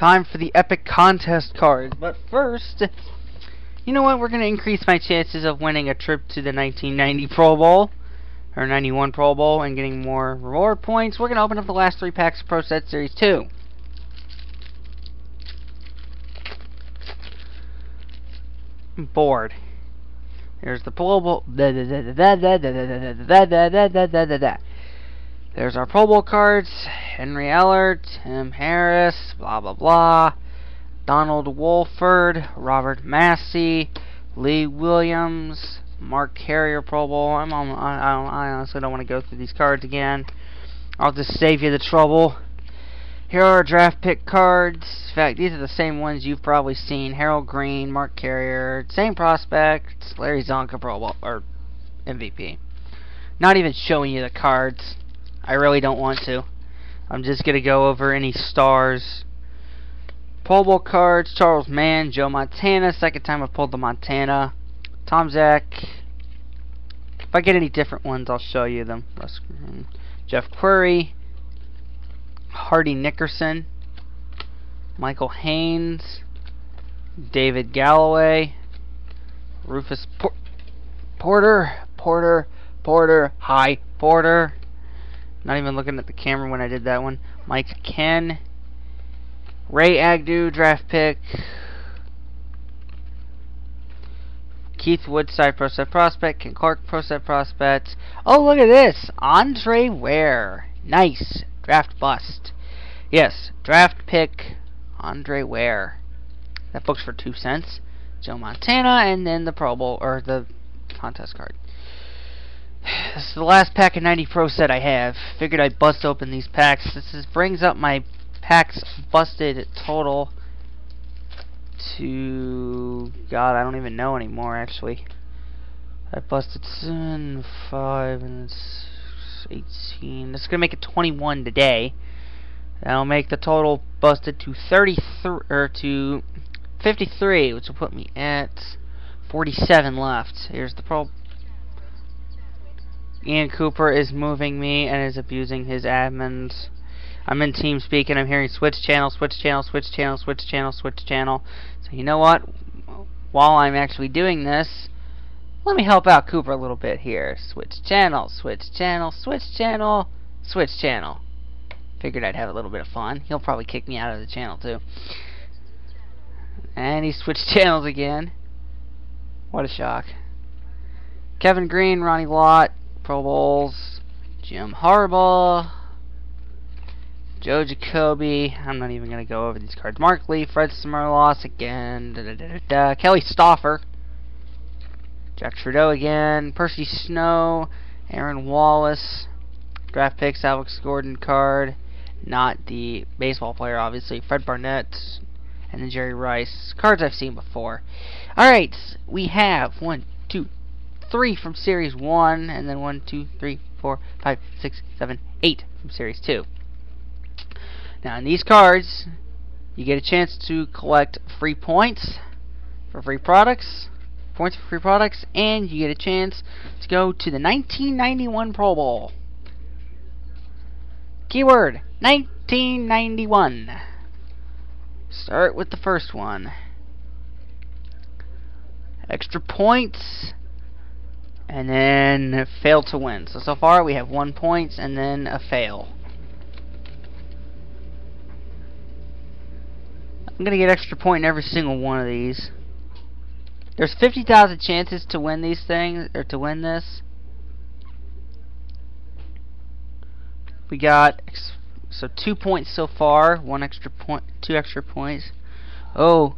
time for the epic contest card. But first, you know what? We're going to increase my chances of winning a trip to the 1990 Pro Bowl or 91 Pro Bowl and getting more reward points. We're going to open up the last three packs of Pro Set Series 2. bored. There's the Pro Bowl. There's our Pro Bowl cards. Henry Ellard, Tim Harris, blah blah blah. Donnell Woolford, Robert Massey, Lee Williams, Mark Carrier Pro Bowl. I'm on, I, I honestly don't want to go through these cards again. I'll just save you the trouble. Here are our draft pick cards. In fact, these are the same ones you've probably seen. Harold Green, Mark Carrier, same prospects, Larry Csonka Pro Bowl, or MVP. Not even showing you the cards. I really don't want to. I'm just going to go over any stars. Pro Bowl cards, Charles Mann, Joe Montana, second time I've pulled the Montana. Tom Zach. If I get any different ones, I'll show you them. Jeff Query, Hardy Nickerson, Michael Haynes, David Galloway, Rufus Por Porter, Porter, Porter, hi, Porter. Not even looking at the camera when I did that one. Mike Kenn, Ray Agnew, draft pick. Keith Woodside, Pro Set Prospect. Ken Clark, Pro Set Prospect. Oh, look at this. Andre Ware. Nice. Draft bust. Yes, draft pick Andre Ware. That book's for two cents. Joe Montana, and then the Pro Bowl, or the contest card. This is the last pack of 90 Pro set I have. Figured I'd bust open these packs. This is, brings up my packs busted total to... God, I don't even know anymore, actually. I busted 7, 5, and 18. This is going to make it 21 today. That'll make the total busted to 33 or to 53, which will put me at 47 left. Here's the pro. Ian Cooper is moving me and is abusing his admins. I'm in TeamSpeak and I'm hearing switch channel, switch channel, switch channel, switch channel, switch channel. So you know what? While I'm actually doing this, let me help out Cooper a little bit here. Switch channel, switch channel, switch channel, switch channel. Figured I'd have a little bit of fun. He'll probably kick me out of the channel too. And he switched channels again. What a shock. Kevin Greene, Ronnie Lott, Pro Bowls, Jim Harbaugh, Joe Jacoby. I'm not even going to go over these cards. Mark Lee, Fred Smerlas again. Da, da, da, Kelly Stouffer, Jack Trudeau again. Percy Snow. Aaron Wallace. Draft picks, Alex Gordon card not the baseball player, obviously. Fred Barnett and then Jerry Rice. Cards I've seen before. Alright, we have one, three from Series 1, and then one, two, three, four, five, six, seven, eight from Series 2. Now, in these cards, you get a chance to collect free points for free products, points for free products, and you get a chance to go to the 1991 Pro Bowl. Keyword 1991. Start with the first one. Extra points. And then fail to win. So, so far we have one point and then a fail. I'm going to get extra point in every single one of these. There's 50,000 chances to win these things, or to win this. We got so two points so far, one extra point, two extra points. Oh,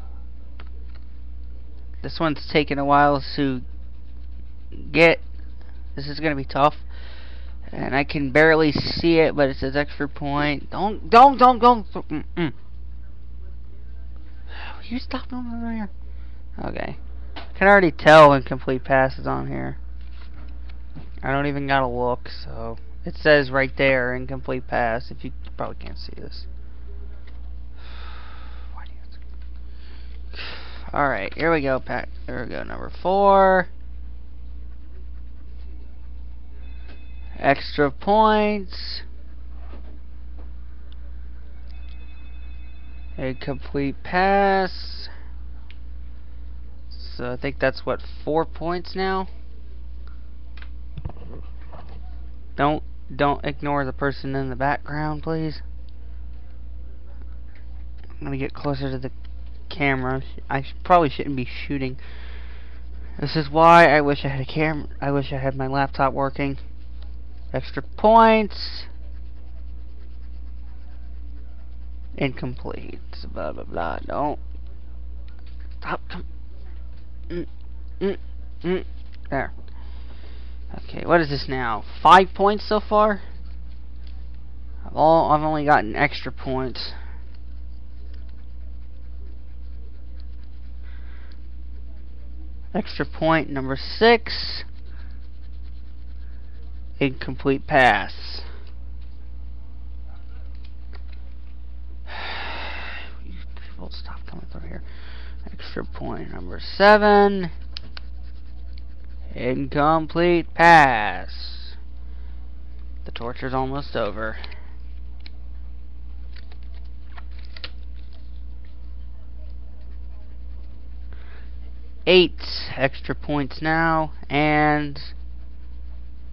this one's taking a while to get. This is gonna be tough, and I can barely see it, but it says extra point. Don't, don't, don't, don't. Mm -mm. You stop over here. Okay, I can already tell incomplete passes on here. I don't even gotta look, so. It says right there, incomplete pass, if you probably can't see this. Alright, here we go, Pat. Here we go, number four. Extra points. A complete pass. So I think that's what four points now. Don't don't ignore the person in the background, please. I'm gonna get closer to the camera. I sh probably shouldn't be shooting. This is why I wish I had a camera. I wish I had my laptop working. Extra points. Incomplete. Blah blah blah. Don't. Stop. Mm, mm, mm. There. Okay, what is this now? Five points so far? I've all I've only gotten extra points. Extra point number six. Incomplete pass. People stop coming through here. Extra point number seven. Incomplete pass. The torture's almost over. Eight extra points now, and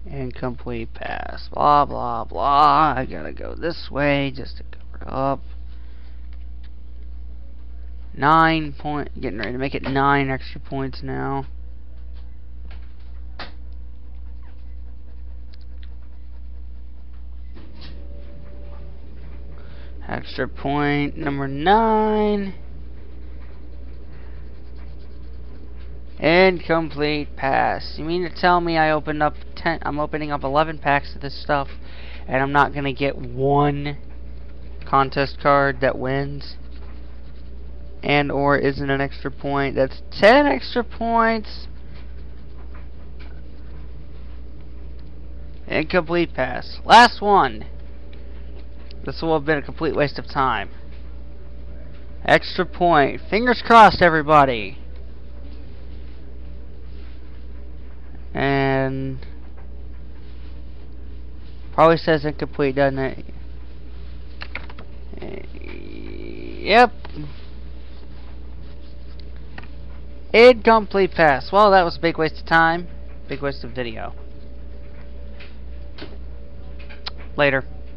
incomplete pass. Blah, blah, blah. I gotta go this way just to cover up. Nine point, getting ready to make it nine extra points now. Extra point number nine. Incomplete pass. You mean to tell me I opened up 10 I'm opening up 11 packs of this stuff and I'm not going to get one contest card that wins and or isn't an extra point. That's 10 extra points. Incomplete pass. Last one. This will have been a complete waste of time. Extra point. Fingers crossed, everybody. And probably says incomplete, doesn't it? Eh, yep. Incomplete pass. Well, that was a big waste of time. Big waste of video. Later.